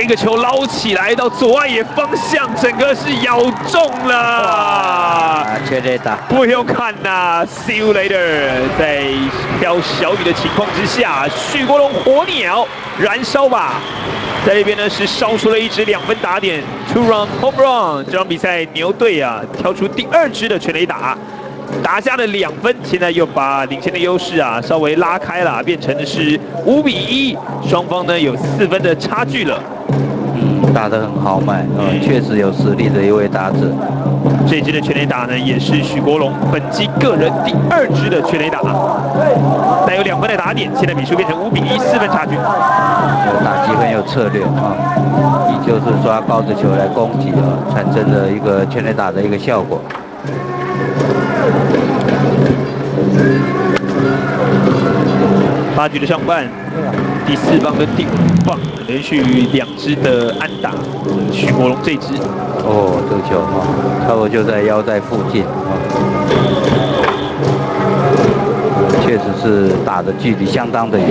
这个球捞起来到左外野方向，整个是咬中了。啊，全垒打，不用看呐，See you later。在飘小雨的情况之下，许国龙火鸟燃烧吧。在这边呢是烧出了一支两分打点，two run home run。这场比赛牛队啊挑出第二支的全垒打。打下了两分，现在又把领先的优势啊稍微拉开了，变成的是五比一，双方呢有四分的差距了。嗯，打得很豪迈，嗯，确实有实力的一位打者。这支的全垒打呢，也是许国龙本季个人第二支的全垒打，带有两分的打点，现在比数变成五比一，四分差距。有打击很有策略啊，依旧是抓高的球来攻击啊，产生了一个全垒打的一个效果。八局的上半，第四棒跟第五棒连续两支的安打，许国龙这支。哦，这个球啊，差不多就在腰带附近啊，确实是打的距离相当的远。